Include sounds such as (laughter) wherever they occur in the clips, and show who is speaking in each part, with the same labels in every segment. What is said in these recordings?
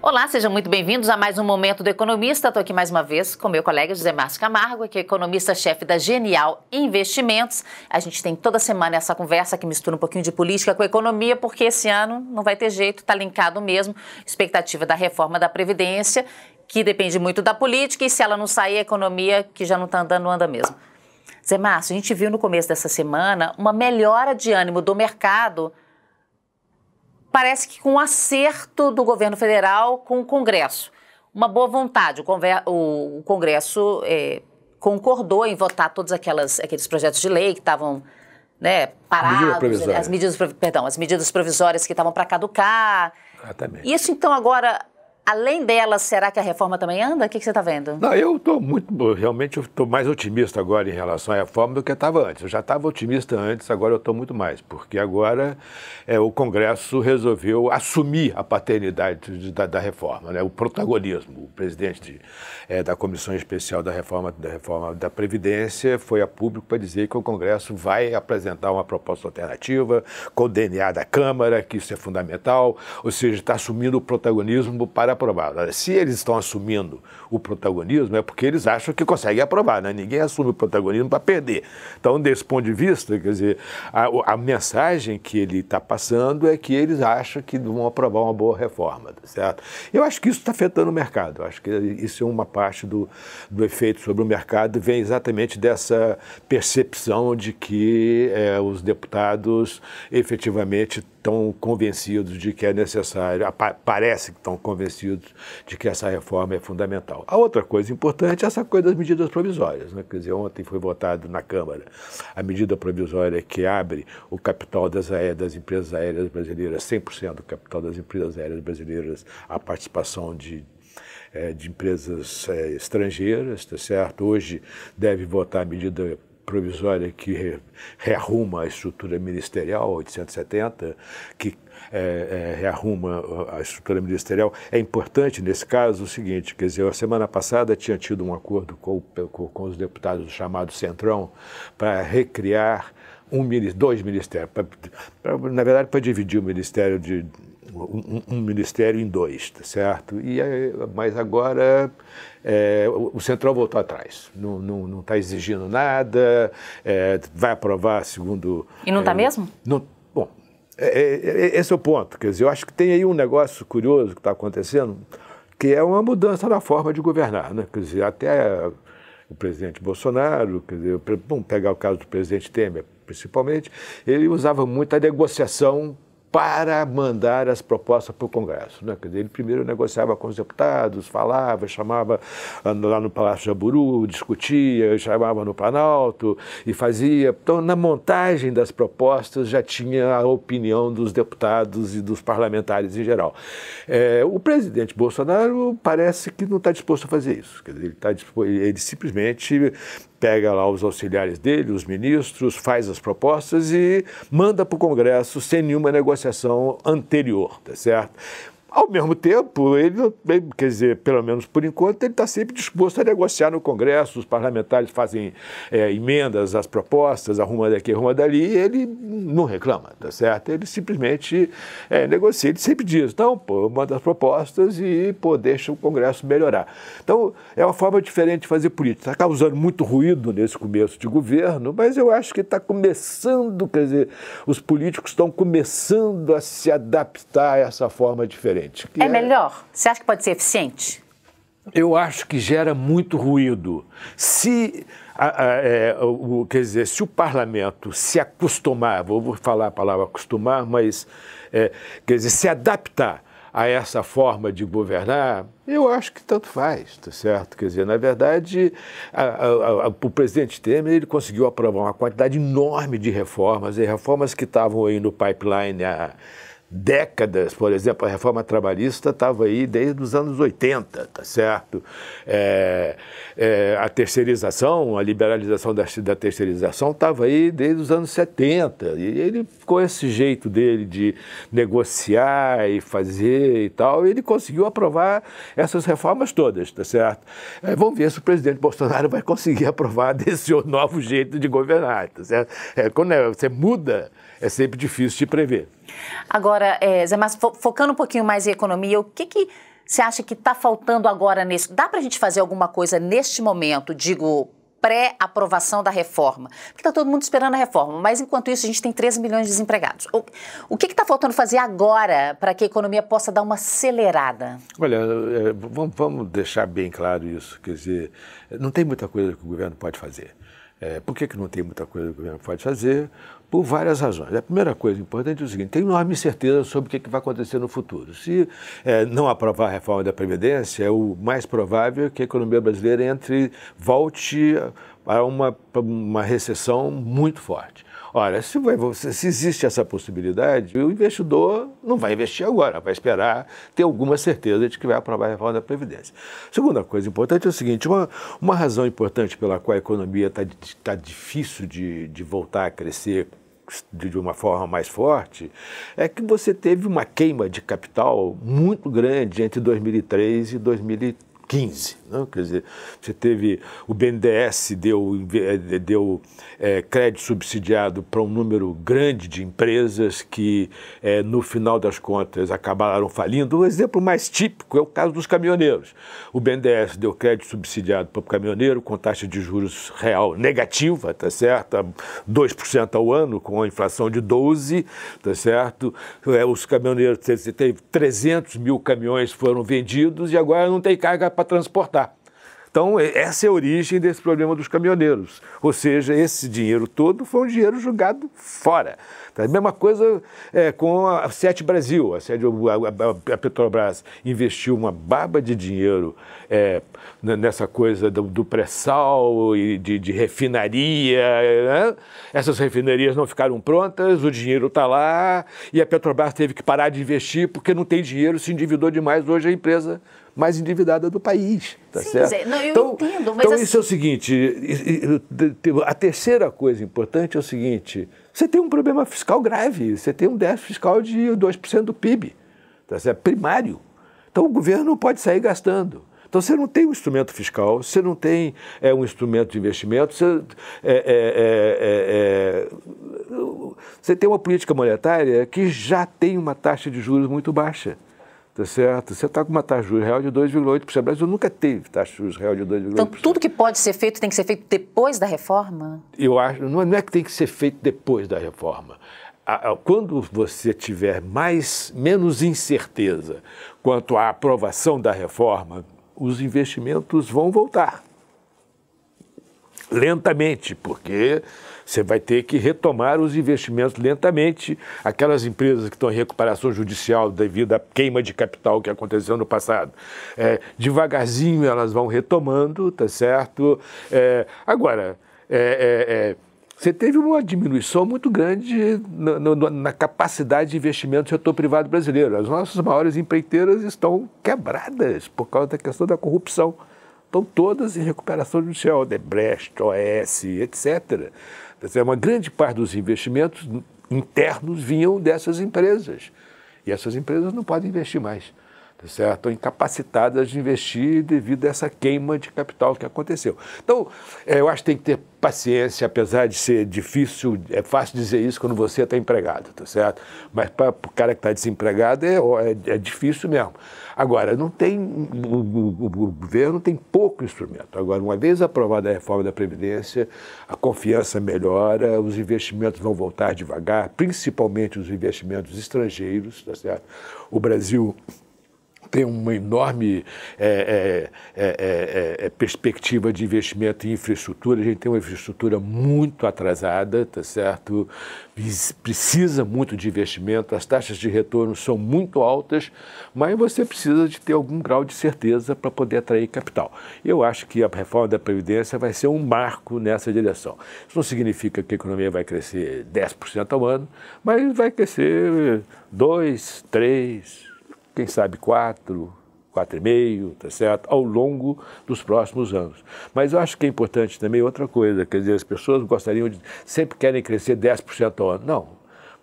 Speaker 1: Olá, sejam muito bem-vindos a mais um Momento do Economista. Estou aqui mais uma vez com meu colega José Márcio Camargo, que é economista-chefe da Genial Investimentos. A gente tem toda semana essa conversa que mistura um pouquinho de política com economia, porque esse ano não vai ter jeito, está linkado mesmo. Expectativa da reforma da Previdência, que depende muito da política, e se ela não sair, a economia que já não está andando, anda mesmo. Zé Márcio, a gente viu no começo dessa semana uma melhora de ânimo do mercado parece que com um acerto do governo federal com o Congresso. Uma boa vontade. O, Congresso é, concordou em votar todos aquelas, aqueles projetos de lei que estavam né, parados,
Speaker 2: Medida
Speaker 1: as medidas, perdão, as medidas provisórias que estavam para caducar.
Speaker 2: Exatamente.
Speaker 1: Isso então agora Além delas, será que a reforma também anda? O que, que você está vendo?
Speaker 2: Não, eu estou muito, realmente estou mais otimista agora em relação à reforma do que estava antes. Eu já estava otimista antes, agora eu estou muito mais, porque agora é, o Congresso resolveu assumir a paternidade da, da reforma, né, o protagonismo. O presidente é, da Comissão Especial da Reforma, da Reforma da Previdência foi a público para dizer que o Congresso vai apresentar uma proposta alternativa com o DNA da Câmara, que isso é fundamental, ou seja, está assumindo o protagonismo para aprovado. Se eles estão assumindo o protagonismo, é porque eles acham que conseguem aprovar, né? Ninguém assume o protagonismo para perder. Então, desse ponto de vista, quer dizer, a, a mensagem que ele está passando é que eles acham que vão aprovar uma boa reforma, tá certo? Eu acho que isso está afetando o mercado. Eu acho que isso é uma parte do, do efeito sobre o mercado, vem exatamente dessa percepção de que é, os deputados efetivamente estão convencidos de que é necessário, parece que estão convencidos de que essa reforma é fundamental. A outra coisa importante é essa coisa das medidas provisórias. Né? Quer dizer, ontem foi votado na Câmara a medida provisória que abre o capital das, das empresas aéreas brasileiras, 100% do capital das empresas aéreas brasileiras, à participação de é, de empresas é, estrangeiras, tá certo? Hoje deve votar a medida provisória que rearruma a estrutura ministerial, 870, que é, é, rearruma a estrutura ministerial. É importante, nesse caso, o seguinte, quer dizer, a semana passada tinha tido um acordo com, com, com os deputados do chamado Centrão para recriar um, dois ministérios, pra, pra, na verdade, para dividir o ministério de um, um, ministério em dois, tá certo? E, mas agora é, o Central voltou atrás, não está exigindo nada, é, vai aprovar segundo...
Speaker 1: E não está é, mesmo?
Speaker 2: Não, é, é, é, esse é o ponto, quer dizer, eu acho que tem aí um negócio curioso que está acontecendo, que é uma mudança na forma de governar, né? Quer dizer, até o presidente Bolsonaro, quer dizer, vamos pegar o caso do presidente Temer, principalmente, ele usava muito a negociação para mandar as propostas para o Congresso. Né? Dizer, ele primeiro negociava com os deputados, falava, chamava lá no Palácio Jaburu, discutia, chamava no Planalto e fazia. Então, na montagem das propostas já tinha a opinião dos deputados e dos parlamentares em geral. É, o presidente Bolsonaro parece que não está disposto a fazer isso. Dizer, ele, tá, ele simplesmente pega lá os auxiliares dele, os ministros, faz as propostas e manda para o Congresso sem nenhuma negociação anterior, tá certo? Ao mesmo tempo, ele, quer dizer, pelo menos por enquanto, ele está sempre disposto a negociar no Congresso, os parlamentares fazem é, emendas às propostas, arruma daqui, arruma dali, e ele não reclama, tá certo? Ele simplesmente é, negocia, ele sempre diz, não, pô, manda as propostas e, pô, deixa o Congresso melhorar. Então, é uma forma diferente de fazer política. Está causando muito ruído nesse começo de governo, mas eu acho que está começando, quer dizer, os políticos estão começando a se adaptar a essa forma diferente
Speaker 1: É, é melhor? Você acha que pode ser eficiente?
Speaker 2: Eu acho que gera muito ruído. Se, a, a, é, o, quer dizer, se o parlamento se acostumar, vou falar a palavra acostumar, mas é, quer dizer, se adaptar a essa forma de governar, eu acho que tanto faz, tá certo? Quer dizer, na verdade, a, o presidente Temer ele conseguiu aprovar uma quantidade enorme de reformas, e reformas que estavam aí no pipeline há décadas, por exemplo, a reforma trabalhista estava aí desde os anos 80, tá certo? É, é, a terceirização, a liberalização da, da terceirização estava aí desde os anos 70 e ele, com esse jeito dele de negociar e fazer e tal, ele conseguiu aprovar essas reformas todas, tá certo? É, vamos ver se o presidente Bolsonaro vai conseguir (laughs) aprovar desse (laughs) novo jeito de governar, tá certo? É, quando é, você muda, é sempre difícil de prever.
Speaker 1: Agora, é, Zé Márcio, focando um pouquinho mais em economia, o que, que Você acha que está faltando agora nesse. Dá para a gente fazer alguma coisa neste momento, digo, pré-aprovação da reforma? Porque está todo mundo esperando a reforma, mas enquanto isso a gente tem 13 milhões de desempregados. O, o que está faltando fazer agora para que a economia possa dar uma acelerada?
Speaker 2: Olha, é, vamos, vamos deixar bem claro isso. Quer dizer, não tem muita coisa que o governo pode fazer. É, por que, que não tem muita coisa que o governo pode fazer? Por várias razões. A primeira coisa importante é o seguinte: tem enorme certeza sobre o que, que vai acontecer no futuro. Se é, não aprovar a reforma da Previdência, é o mais provável que a economia brasileira entre, volte a uma, uma recessão muito forte. Ora, se, vai, se, existe essa possibilidade, o investidor não vai investir agora, vai esperar ter alguma certeza de que vai aprovar a reforma da Previdência. Segunda coisa importante é o seguinte: uma, uma razão importante pela qual a economia está tá difícil de, de voltar a crescer de uma forma mais forte, é que você teve uma queima de capital muito grande entre 2003 e 2003. 15. Não? Quer dizer, você teve o BNDES deu, deu é, crédito subsidiado para um número grande de empresas que, é, no final das contas, acabaram falindo. O exemplo mais típico é o caso dos caminhoneiros. O BNDES deu crédito subsidiado para o caminhoneiro com taxa de juros real negativa, tá certo? 2% ao ano, com a inflação de 12%, tá certo? É, os caminhoneiros, você teve 300 mil caminhões foram vendidos e agora não tem carga para transportar. Então, essa é a origem desse problema dos caminhoneiros. Ou seja, esse dinheiro todo foi um dinheiro jogado fora. Tá? A mesma coisa é, com a Sete Brasil. A, Sete, a, a, Petrobras investiu uma barba de dinheiro é, nessa coisa do, do pré-sal e de, de refinaria. Né? Essas refinarias não ficaram prontas, o dinheiro está lá e a Petrobras teve que parar de investir porque não tem dinheiro, se endividou demais. Hoje a empresa mais endividada do país. Tá Sim, certo? Zé,
Speaker 1: não, eu então, entendo,
Speaker 2: mas então assim... isso é o seguinte: a terceira coisa importante é o seguinte: você tem um problema fiscal grave, você tem um déficit fiscal de 2% do PIB, tá certo? primário. Então o governo não pode sair gastando. Então você não tem um instrumento fiscal, você não tem é, um instrumento de investimento, você, é, é, é, é você tem uma política monetária que já tem uma taxa de juros muito baixa. Tá certo? Você está com uma taxa de juros real de 2,8%. O Brasil nunca teve taxa de juros real de 2,8%.
Speaker 1: Então, tudo que pode ser feito tem que ser feito depois da reforma?
Speaker 2: Eu acho, não é que tem que ser feito depois da reforma. Quando você tiver mais, menos incerteza quanto à aprovação da reforma, os investimentos vão voltar. Lentamente, porque você vai ter que retomar os investimentos lentamente. Aquelas empresas que estão em recuperação judicial devido à queima de capital que aconteceu no passado, é, devagarzinho elas vão retomando, tá certo? É, agora, é, é, é você teve uma diminuição muito grande na, na, na, capacidade de investimento do setor privado brasileiro. As nossas maiores empreiteiras estão quebradas por causa da questão da corrupção. Estão todas em recuperação judicial, Debrecht, OS, etc. Uma grande parte dos investimentos internos vinham dessas empresas. E essas empresas não podem investir mais. Tá certo? Incapacitadas de investir devido a essa queima de capital que aconteceu. Então, é, eu acho que tem que ter paciência, apesar de ser difícil, é fácil dizer isso quando você está empregado, tá certo? Mas para o cara que está desempregado é, é, é, difícil mesmo. Agora, não tem, o, o, o, governo tem pouco instrumento. Agora, uma vez aprovada a reforma da Previdência, a confiança melhora, os investimentos vão voltar devagar, principalmente os investimentos estrangeiros, tá certo? O Brasil tem uma enorme é é, é, é, é, perspectiva de investimento em infraestrutura. A gente tem uma infraestrutura muito atrasada, tá certo? Precisa muito de investimento, as taxas de retorno são muito altas, mas você precisa de ter algum grau de certeza para poder atrair capital. Eu acho que a reforma da Previdência vai ser um marco nessa direção. Isso não significa que a economia vai crescer 10% ao ano, mas vai crescer 2, 3, quem sabe quatro, quatro e meio, tá certo? Ao longo dos próximos anos. Mas eu acho que é importante também outra coisa, quer dizer, as pessoas gostariam de, sempre querem crescer 10% ao ano. Não,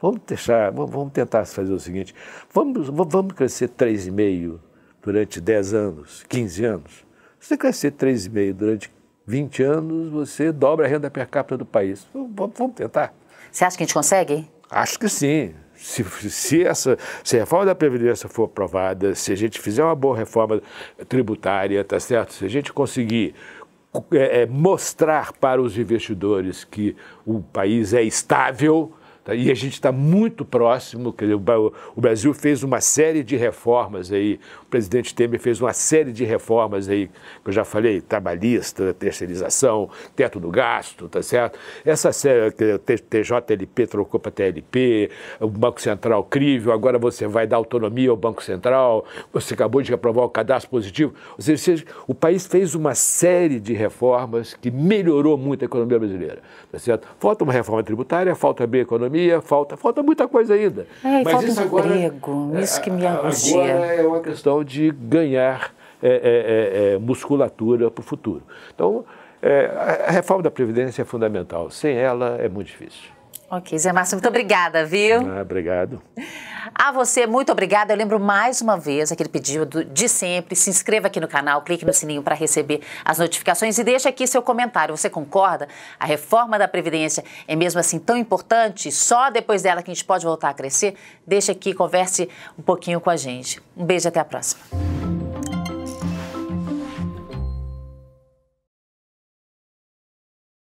Speaker 2: vamos deixar, vamos tentar fazer o seguinte, vamos, vamos crescer 3,5% durante 10 anos, 15 anos. Se você crescer 3,5% durante 20 anos, você dobra a renda per capita do país. Vamos, vamos tentar.
Speaker 1: Você acha que a gente consegue?
Speaker 2: Acho que sim. Se, se, essa, se a reforma da Previdência for aprovada, se a gente fizer uma boa reforma tributária, tá certo? Se a gente conseguir é, é mostrar para os investidores que o país é estável, Tá? E a gente está muito próximo, o Brasil fez uma série de reformas aí, o presidente Temer fez uma série de reformas aí, que eu já falei, trabalhista, terceirização, teto do gasto, tá certo? Essa série, TJLP trocou para TLP, o Banco Central crível, agora você vai dar autonomia ao Banco Central, você acabou de aprovar o cadastro positivo. Ou seja, o país fez uma série de reformas que melhorou muito a economia brasileira, tá certo? Falta uma reforma tributária, falta abrir a economia, economia, falta, falta muita coisa ainda.
Speaker 1: É, Mas falta isso agora, emprego, isso que me angustia.
Speaker 2: Agora é uma questão de ganhar é, é, é, é musculatura para o futuro. Então, é, a reforma da Previdência é fundamental. Sem ela é muito difícil.
Speaker 1: Ok, Zé Márcio, muito obrigada, viu?
Speaker 2: Ah, obrigado.
Speaker 1: A você, muito obrigada. Eu lembro mais uma vez aquele pedido de sempre. Se inscreva aqui no canal, clique no sininho para receber as notificações e deixe aqui seu comentário. Você concorda? A reforma da Previdência é mesmo assim tão importante? Só depois dela que a gente pode voltar a crescer? Deixe aqui, converse um pouquinho com a gente. Um beijo e até a próxima.